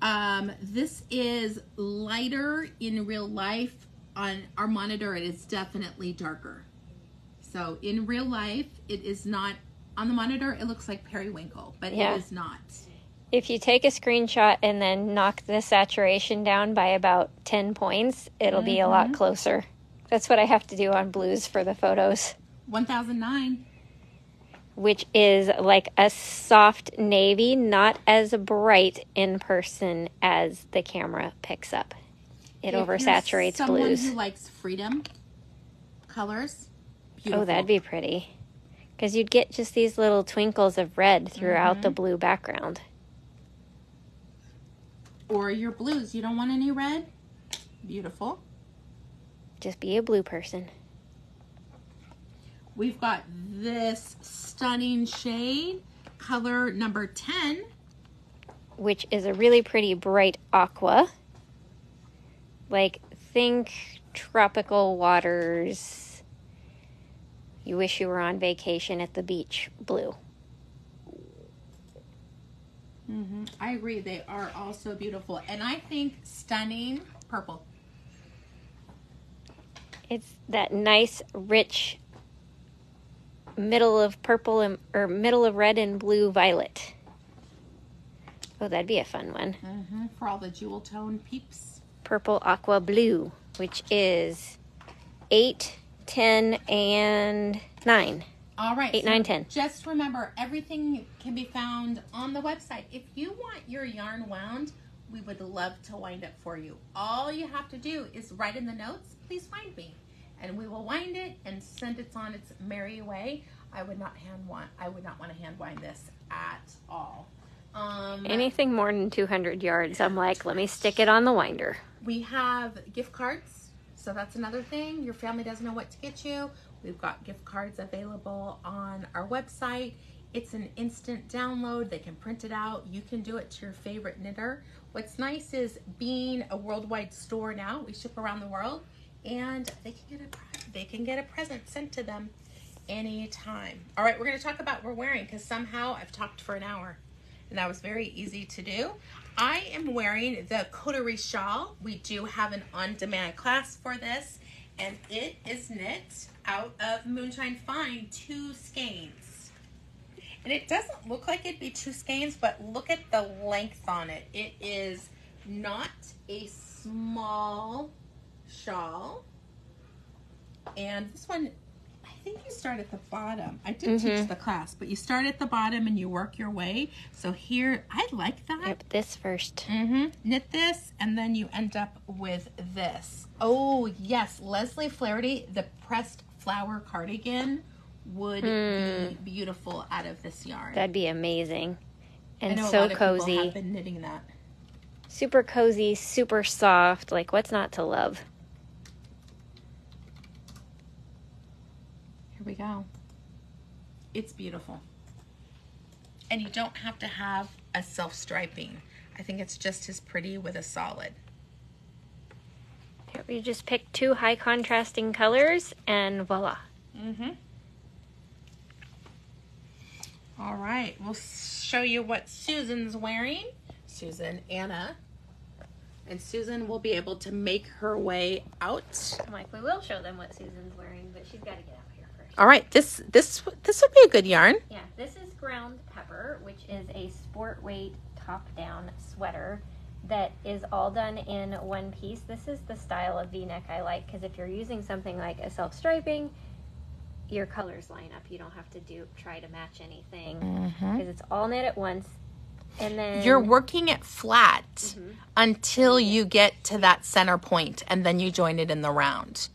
Um, this is lighter in real life. On our monitor, it is definitely darker. So in real life, it is not on the monitor. It looks like periwinkle, but Yeah. it is not. If you take a screenshot and then knock the saturation down by about 10 points, it'll be a lot mm-hmm. closer. That's what I have to do on blues for the photos, One thousand nine. which is like a soft navy, not as bright in person as the camera picks up. It If oversaturates someone blues. who likes freedom colors. Beautiful. Oh, that'd be pretty. Because you'd get just these little twinkles of red throughout the mm-hmm. blue background. Or your blues. You don't want any red? Beautiful. Just be a blue person. We've got this stunning shade, color number 10. which is a really pretty bright aqua. Like, think tropical waters. You wish you were on vacation at the beach blue. Mm-hmm. I agree. They are also beautiful. And I think stunning purple. It's that nice, rich middle of purple and, or middle of red and blue violet. Oh, that'd be a fun one. Mm-hmm. For all the jewel tone peeps. Purple aqua blue, which is 8, 10, and 9. All right. Eight, nine, ten. Just remember, everything can be found on the website. If you want your yarn wound, we would love to wind it for you. All you have to do is write in the notes, please wind me. And we will wind it and send it on its merry way. I would not hand wind, I would not want to hand wind this at all. Um, Anything more than 200 yards, I'm like, let me stick it on the winder. we have gift cards, so that's another thing. Your family doesn't know what to get you. We've got gift cards available on our website. It's an instant download. They can print it out. You can do it to your favorite knitter. What's nice is being a worldwide store now. We ship around the world, and they can get a they can get a present sent to them anytime. All right, we're going to talk about what we're wearing because somehow I've talked for an hour and that was very easy to do. I am wearing the coterie shawl. We do have an on-demand class for this, and it is knit out of Moonshine Fine two skeins. And it doesn't look like it'd be two skeins, but look at the length on it. It is not a small shawl. And this one, think you start at the bottom. I did teach the class, but you start at the bottom and you work your way. So here, I like that. Yep, this first. Mm-hmm. Knit this, and then you end up with this. Oh yes, Leslie Flaherty, the pressed flower cardigan would be beautiful out of this yarn. That'd be amazing. I And so lot of people cozy. have been knitting that. Super cozy, super soft. Like, what's not to love? Here we go. It's beautiful. And you don't have to have a self-striping. I think it's just as pretty with a solid. We just pick two high contrasting colors, and voila. Mm-hmm. All right, we'll show you what Susan's wearing. Susan, Anna. And Susan will be able to make her way out. I'm we will show them what Susan's wearing, but she's got to get out. All right, this this this would be a good yarn. Yeah, this is ground pepper, which is a sport weight top down sweater that is all done in one piece. This is the style of v neck I like because if you're using something like a self striping, your colors line up. You don't have to do try to match anything because it's all knit at once. And then You're working it flat Mm-hmm. until you get to that center point, and then you join it in the round.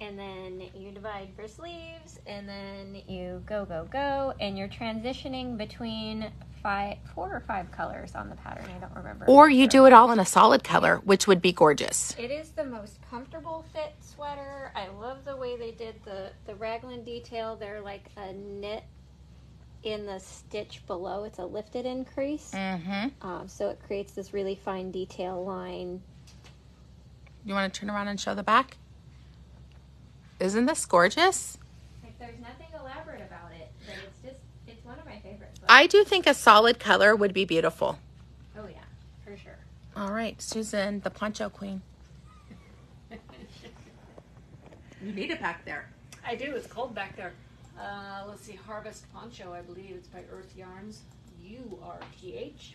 And then you divide for sleeves and then you go go go and you're transitioning between five four or five colors on the pattern. I don't remember Or you do it all in a solid color, which would be gorgeous. it is the most comfortable fit sweater. I love the way they did the the raglan detail. They're like a knit in the stitch below. It's a lifted increase. Mm-hmm. um, so it creates this really fine detail line. You want to turn around and show the back? Isn't this gorgeous? like there's nothing elaborate about it but it's just it's one of my favorites I do think a solid color would be beautiful. oh yeah for sure All right, Susan, the poncho queen. You need it back there. I do. It's cold back there. Uh, let's see. Harvest Poncho, I believe. It's by Urth Yarns. U R T H.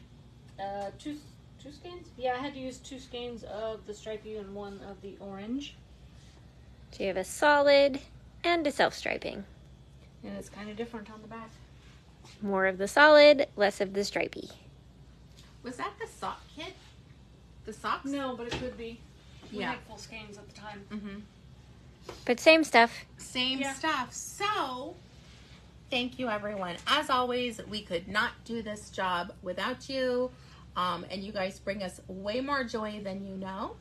Uh, two two skeins. Yeah, I had to use two skeins of the stripy and one of the orange, So you have a solid and a self striping. and it's kind of different on the back. More of the solid, less of the stripy. Was that the sock kit? The socks? No, but it could be. We Yeah. had full skeins at the time. Mm-hmm. But same stuff. Same Yeah. stuff. So, thank you, everyone. As always, we could not do this job without you. Um, and you guys bring us way more joy than you know.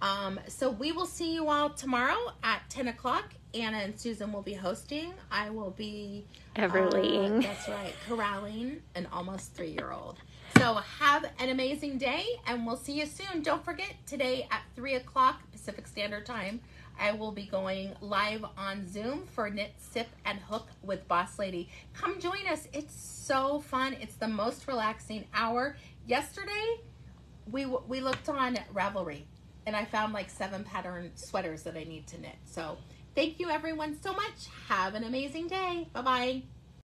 Um, so, we will see you all tomorrow at 10 o'clock. Anna and Susan will be hosting. I will be Everlying. Uh, that's right, corralling an almost three year old. So, have an amazing day, and we'll see you soon. Don't forget, today at 3 o'clock Pacific Standard Time, I will be going live on Zoom for Knit, Sip, and Hook with Boss Lady. Come join us. It's so fun. It's the most relaxing hour. Yesterday, we we looked on Ravelry, and I found like seven pattern sweaters that I need to knit. So, thank you everyone so much. Have an amazing day. Bye bye.